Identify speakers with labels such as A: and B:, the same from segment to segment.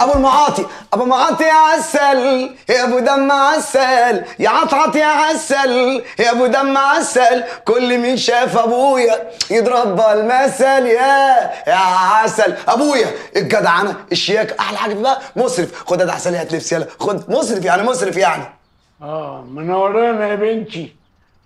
A: أبو المعاطي. أبو معاطي يا عسل يا أبو دم عسل. يا عطعط يا عسل يا أبو دم عسل. كل مين شاف أبويا يضرب المثل. يا يا عسل. أبويا الجدعنه الشياكه أحلى حاجة بقى مصرف خد ده عسل هات لبس يلا. خد مصرف يعني مصرف يعني.
B: آه منورانا يا بنتي.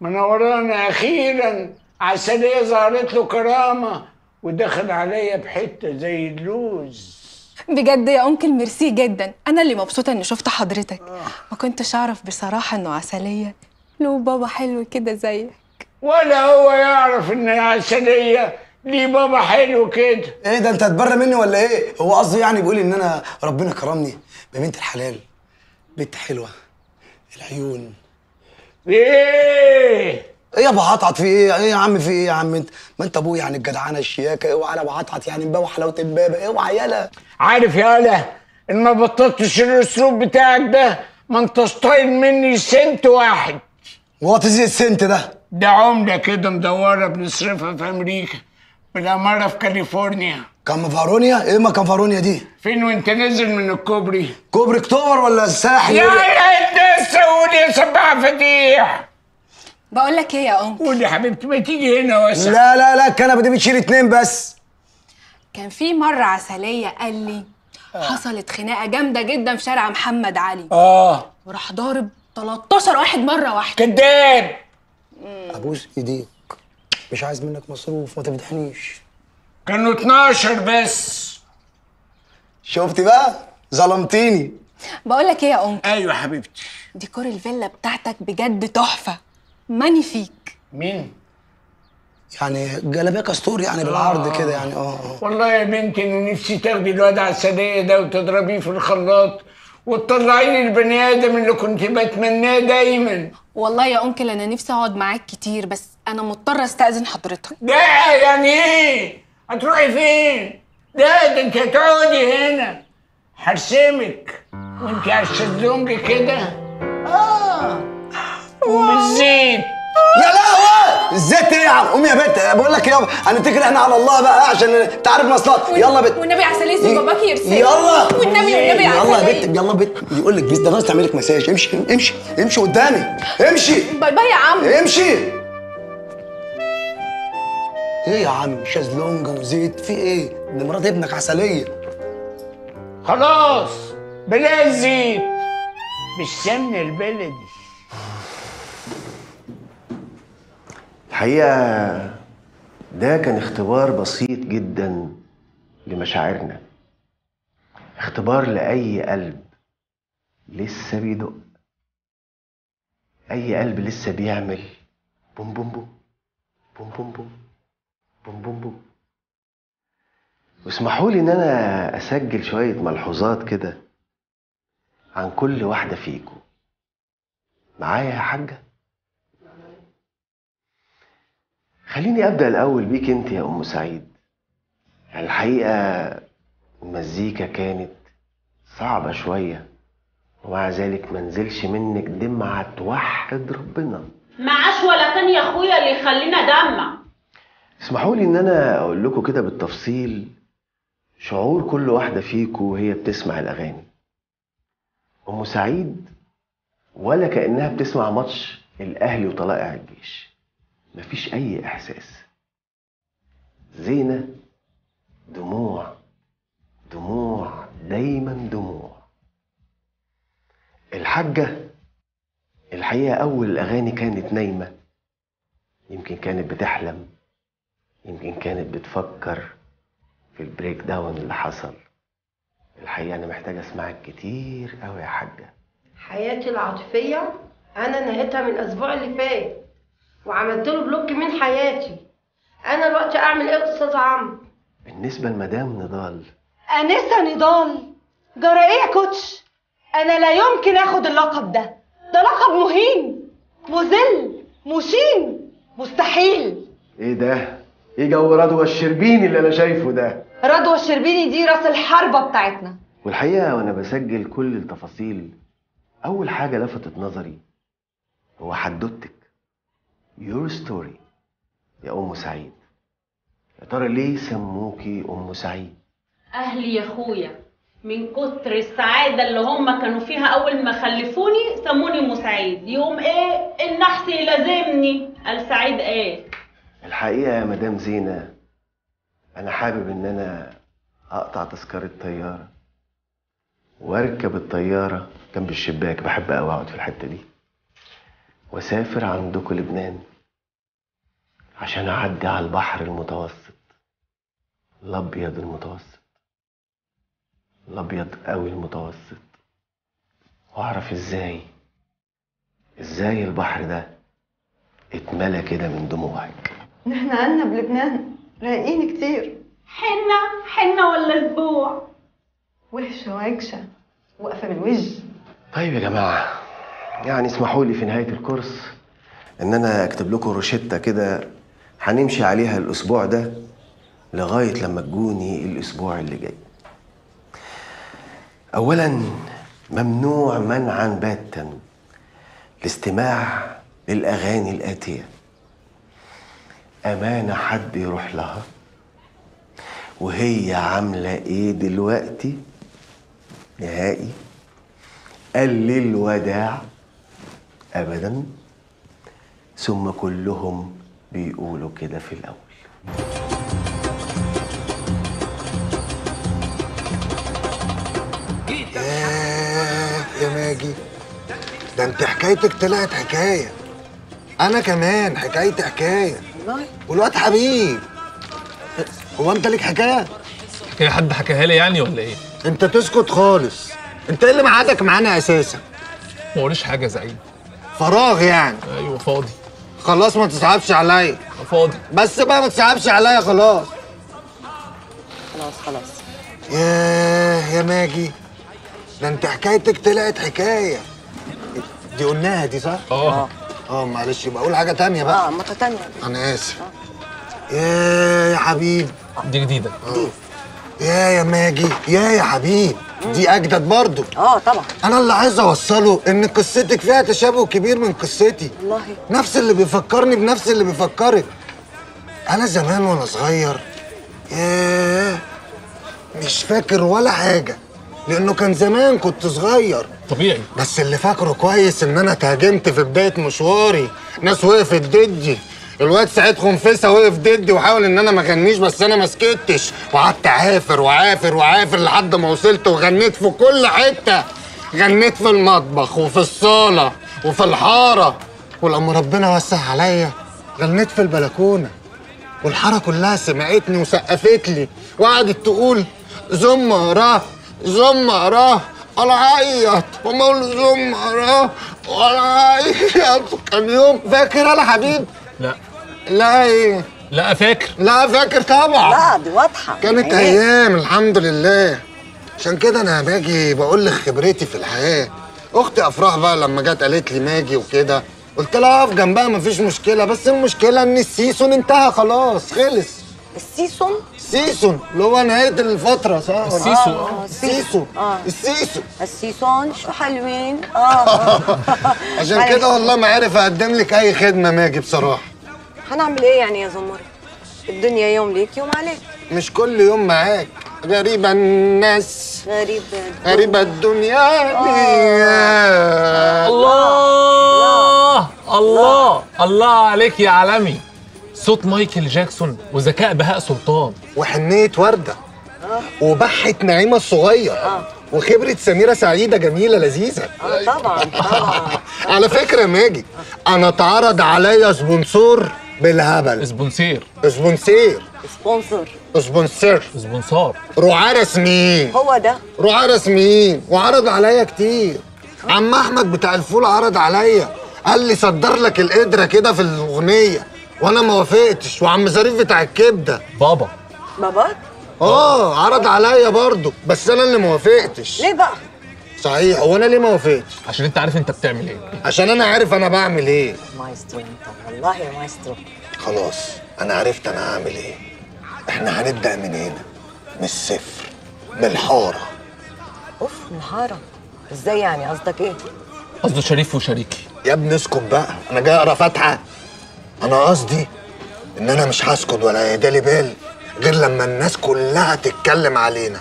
B: منورانا أخيرا. عسلية ظهرت له كرامة ودخل عليا بحتة زي اللوز.
C: بجد يا أنكل ميرسي جدا. أنا اللي مبسوطة إني شفت حضرتك. ما كنتش أعرف بصراحة إنه عسلية. له بابا حلو كده زيك.
B: ولا هو يعرف ان العسلية ليه بابا حلو كده؟
A: إيه ده أنت هتبرى مني ولا إيه؟ هو قصده يعني بيقول إن أنا ربنا كرمني ببنت الحلال. بنت حلوة. العيون.
B: إيه؟
A: إيه يا ابو عطعط في إيه؟ إيه يا عم في إيه يا عم انت؟ ما انت ابويا يعني الجدعانة الشياكة. اوعى على ابو عطعط يعني مبوح حلاوة امبابه اوعى يالا
B: عارف يا هلا ان ما بطلتش الاسلوب بتاعك ده ما انتش طايل مني سنت واحد.
A: What is ال cent ده؟
B: ده عملة كده مدورة بنصرفها في أمريكا بالأمارة في كاليفورنيا.
A: كان فارونيا؟ إيه ما كان فارونيا دي؟
B: فين وانت نازل من الكوبري؟
A: كوبري اكتوبر ولا الساحل؟
B: يا لسه قول يا سباع فتيح.
C: بقول لك إيه يا أنكل؟
B: قول يا حبيبتي ما تيجي هنا واسع
A: لا لا لا الكنبه دي بتشيل اتنين بس.
C: كان في مرة عسلية قال لي حصلت خناقة جامدة جدا في شارع محمد علي.
B: آه.
C: وراح ضارب 13 واحد مرة واحدة.
B: كداب
A: أبوس إيديك. مش عايز منك مصروف ما تفضحنيش
B: كانوا 12 بس.
A: شفتي بقى؟ ظلمتيني.
C: بقول لك إيه يا أنكل؟
B: أيوه يا حبيبتي.
C: ديكور الفيلا بتاعتك بجد تحفة. ماني فيك
B: مين؟
A: يعني جلابيه كاستور يعني آه. بالعرض كده يعني آه, آه.
B: والله يا بنتي أنا نفسي تاخدي الواد على السريه ده وتضربيه في الخلاط وتطلعي لي البني آدم اللي كنت بتمناه دايما.
C: والله يا أنكل أنا نفسي أقعد معاك كتير بس أنا مضطرة أستأذن حضرتك.
B: ده يعني إيه؟ هتروحي فين؟ ده ده أنت هتقعدي هنا. هرسمك. وأنت على الشزلونج كده. آه. وبالزيت
A: يا لهوي! الزيت إيه يا عم. قومي يا بنت. بقول لك يابا هنتكل إحنا على الله بقى عشان تعرف مصلحة. يلا بنت
C: والنبي عسلية سيب باباكي يرسمك
A: يلا.
C: والنبي والنبي
A: يلا يا بنت. يلا يا بنت. يقول لك بيس ده ناقص تعمل لك مساج. امشي امشي امشي قدامي. امشي.
C: bye bye يا عم.
A: امشي. إيه يا عم؟ شازلونج وزيت. في إيه؟ دي مرات ابنك عسلية.
B: خلاص بلا زيت. بالسمنه البلدي
D: الحقيقة ده كان اختبار بسيط جدا لمشاعرنا. اختبار لأي قلب لسه بيدق. أي قلب لسه بيعمل بوم بوم بوم بوم بوم بوم بوم بوم بوم. واسمحوا لي إن أنا أسجل شوية ملحوظات كده عن كل واحدة فيكم. معايا يا حاجة؟ خليني أبدأ الأول بيك أنت يا أم سعيد. الحقيقة المزيكا كانت صعبة شوية ومع ذلك منزلش منك دمعة توحد ربنا.
E: معاش ولا كان يا أخويا اللي يخلينا دمع
D: اسمحوا لي إن أنا أقول لكم كده بالتفصيل. شعور كل واحدة فيكم وهي بتسمع الأغاني. أم سعيد ولا كأنها بتسمع ماتش الأهلي وطلائع الجيش. مفيش أي إحساس. زينة دموع دموع دايما دموع. الحاجة الحقيقة أول الأغاني كانت نايمة. يمكن كانت بتحلم يمكن كانت بتفكر في ال breakdown اللي حصل. الحقيقة أنا محتاج أسمعك كتير أوي يا حاجة.
F: حياتي العاطفية أنا نهيتها من الأسبوع اللي فات. وعملت له block من حياتي أنا دلوقتي أعمل إيه يا أستاذ عمرو؟
D: بالنسبة لمدام نضال
G: أنسة نضال جرى إيه يا coach؟ أنا لا يمكن آخد اللقب ده ده لقب مهين مذل مشين مستحيل
D: إيه ده؟ إيه جو رضوى الشربيني اللي أنا شايفه ده؟
G: رضوى الشربيني دي راس الحربة بتاعتنا
D: والحقيقة وأنا بسجل كل التفاصيل أول حاجة لفتت نظري هو حدوتك your story يا أم سعيد. يا ترى ليه سموكي أم سعيد؟
E: أهلي يا أخويا من كتر السعادة اللي هم كانوا فيها أول ما خلفوني سموني أم سعيد. يوم إيه؟ النحس يلازمني. قال سعيد إيه؟
D: الحقيقة يا مدام زينة أنا حابب إن أنا أقطع تذكرة طيارة وأركب الطيارة جنب الشباك. بحب أقعد في الحتة دي. وأسافر عندكم لبنان عشان أعدي على البحر المتوسط. الأبيض المتوسط. الأبيض أوي المتوسط. وأعرف إزاي إزاي البحر ده اتملى كده من دموعك.
G: نحن عنا بلبنان رايقين كتير.
E: حنة حنة ولا أسبوع
G: وحشة وعكشة واقفة بالوجه
D: طيب يا جماعة يعني اسمحوا لي في نهاية الكورس إن أنا أكتب لكم روشتة كده هنمشي عليها الأسبوع ده لغاية لما تجوني الأسبوع اللي جاي. أولاً ممنوع منعا باتا الاستماع للأغاني الآتية. أمانة حد يروح لها وهي عاملة إيه دلوقتي؟ نهائي قال لي الوداع ابدا. ثم كلهم بيقولوا كده في
H: الأول. يا ماجي. ده انت حكايتك طلعت حكاية. أنا كمان حكايتي
G: حكاية.
H: والواد حبيب. هو أنت ليك حكاية؟
I: حكاية حد حكاها لي يعني ولا إيه؟
H: أنت تسكت خالص. أنت إيه اللي معادك معانا أساسا؟
I: ما وريش حاجة يا زعيم.
H: فراغ يعني.
I: أيوه فاضي.
H: خلاص ما تصعبش عليا.
I: فاضي.
H: بس بقى ما تصعبش عليا خلاص.
G: خلاص خلاص.
H: ياه يا ماجي ده انت حكايتك طلعت حكاية. دي قلناها دي صح؟
I: آه.
H: آه. معلش يبقى أقول حاجة تانية بقى.
G: آه مرة تانية.
H: أنا آسف. يا يا حبيب.
I: دي جديدة.
H: يا يا ماجي يا يا حبيب. دي أجدد برضو
G: آه طبعا.
H: أنا اللي عايز أوصله إن قصتك فيها تشابه كبير من قصتي.
G: والله.
H: نفس اللي بيفكرني بنفس اللي بيفكرك. أنا زمان وأنا صغير ياه مش فاكر ولا حاجة لأنه كان زمان كنت صغير.
I: طبيعي.
H: بس اللي فاكره كويس إن أنا اتهاجمت في بداية مشواري. ناس وقفت ضدي. الواد سعيد خنفسه وقف ضدي وحاول ان أنا ما اغنيش بس أنا ما سكتش. وقعدت عافر وعافر وعافر لحد ما وصلت وغنيت في كل حتة. غنيت في المطبخ وفي الصالة وفي الحارة. ولما ربنا وسع عليا غنيت في البلكونة. والحارة كلها سمعتني وسقفت لي. وقعدت تقول زم وراه زم وراه أنا عيط. وما زم وراه وأنا عيط. كان يوم فاكر أنا حبيب
I: لا.
H: لا إيه؟
I: لا فاكر.
H: لا فاكر طبعا.
G: لا دي واضحة.
H: كانت
G: يعني إيه؟
H: أيام الحمد لله. عشان كده أنا باجي بقول لك خبرتي في الحياة. أختي أفراح بقى لما جت قالت لي ماجي وكده. قلت لها أقف جنبها مفيش مشكلة. بس المشكلة إن ال season انتهى خلاص خلص.
G: ال
H: season؟ ال season اللي هو نهاية الفترة صح؟
I: السيسو
G: آه،
H: السيسو
G: آه.
H: السيسو
G: ال season شو حلوين؟ آه.
H: عشان كده والله ما عارف أقدم لك أي خدمة ماجي بصراحة.
G: هنعمل إيه يعني يا زمر؟ الدنيا يوم ليك يوم عليك.
H: مش كل يوم معاك. غريبه الناس.
G: غريب.
H: غريبة الدنيا. دي
I: الله! الله! الله عليك يا عالمي. صوت مايكل جاكسون وذكاء بهاء سلطان.
H: وحنية وردة وبحة نعيمة الصغير وخبرة سميرة سعيدة جميلة لذيذة.
G: آه طبعا طبعا.
H: على فكرة يا ماجي أنا اتعرض عليا sponsor بالهبل.
I: sponsor.
H: sponsor.
G: sponsor.
H: sponsor
I: sponsor.
H: رعاة رسميين.
G: هو ده.
H: رعاة رسميين. وعرض عليا كتير. عم أحمد بتاع الفول عرض عليا. قال لي صدر لك القدرة كده في الأغنية. وأنا ما وافقتش وعم ظريف بتاع الكبدة.
I: بابا.
G: باباك
H: آه عرض عليا برضه بس أنا اللي ما وافقتش.
G: ليه بقى؟
H: صحيح هو أنا ليه ما وافقتش؟
I: عشان أنت عارف أنت بتعمل إيه.
H: عشان أنا عارف أنا بعمل إيه.
G: مايسترو أنت والله يا مايسترو.
H: خلاص أنا عرفت أنا هعمل إيه. إحنا هنبدأ من هنا من الصفر من الحارة.
G: أوف محارة إزاي يعني؟ قصدك إيه؟
I: قصده شريف وشريكي.
H: يا ابني اسكت بقى أنا جاي أقرأ فاتحة. أنا قصدي إن أنا مش هسكت ولا هيدالي بال غير لما الناس كلها تتكلم علينا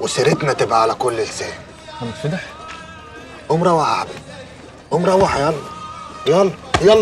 H: وسيرتنا تبقى على كل لسان.
I: هنتفضح؟
H: قوم روح يا عبد. قوم روح يلا. يلا يلا.